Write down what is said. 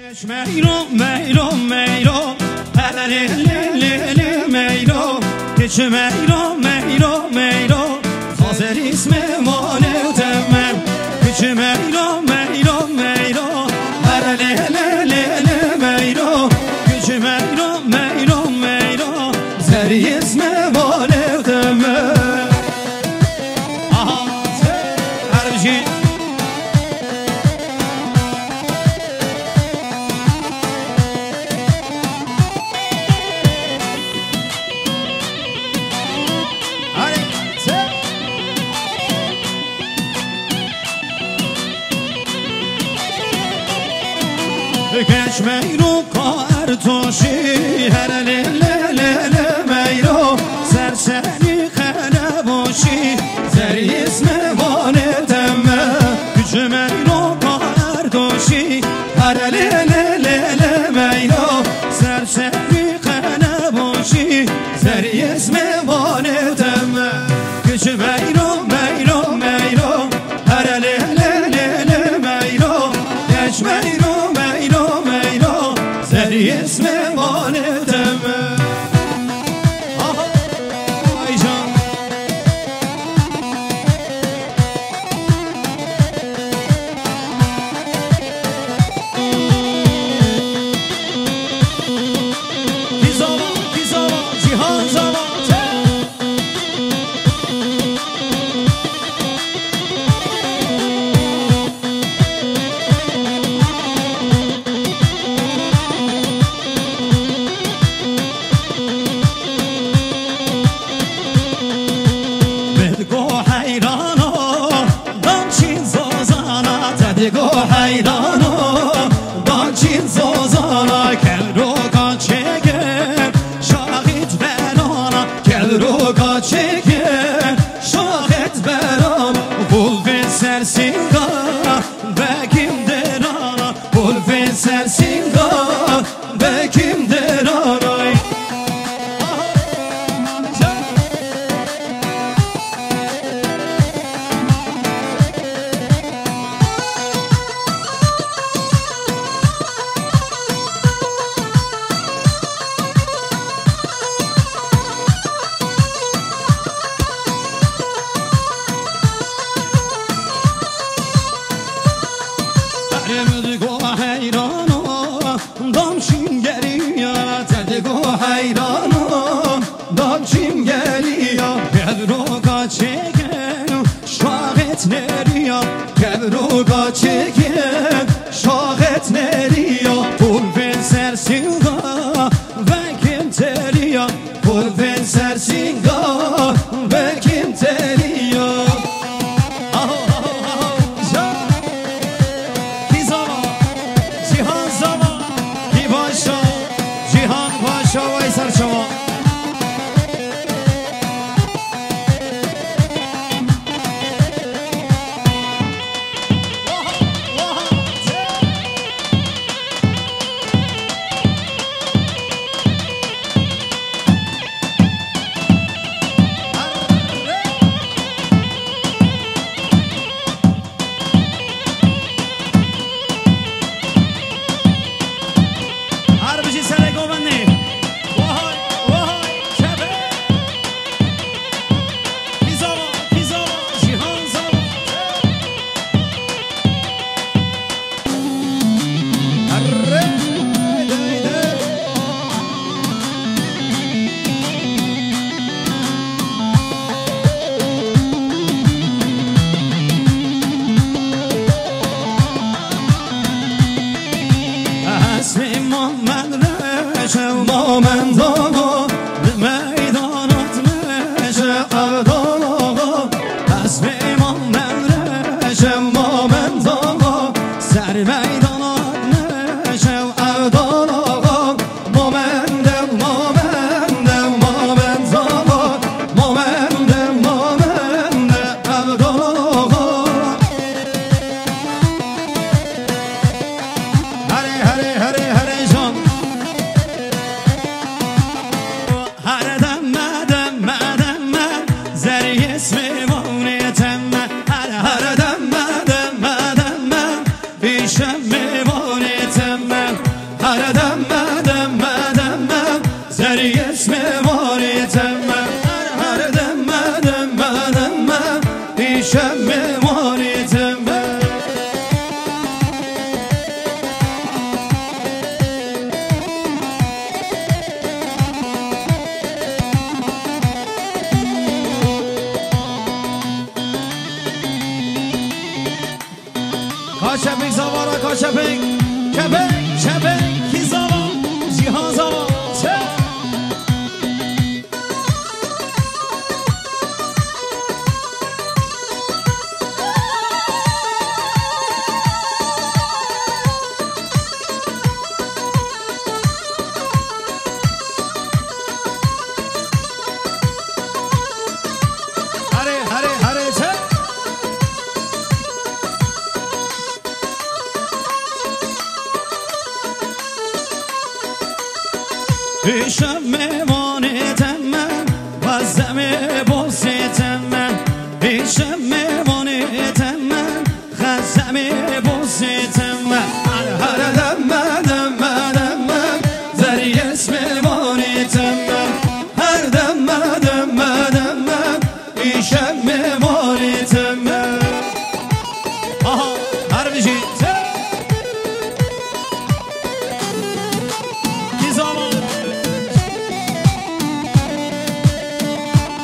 Meylo meylo meylo. Hele li li li meylo. Hiç meylo meylo meylo. Hazer ismi mane temem Hiç meylo meylo meylo. Hele li li li meylo. Hiç meylo meylo meylo. Zer ismi mane temem Aha Her şey Geç meyru kar toşi her le le le le meyru Serseri khele boşi zer isme vane temme Güç meyru kar toşi her le le le le meyru Serseri khele boşi majdano Dođi zozona Kel ruka čeker Šahit verona Kel ruka çeker Şahit verona Bulvin sersin ga Bekim derana Bulvin Bekim Damşin geliyor? Pedroga çeken Şahit neriyor Pedroga çeken Chapin, Chapin, Chapin. پیشم ممانتم من وزم بستم من پیشم ممانتم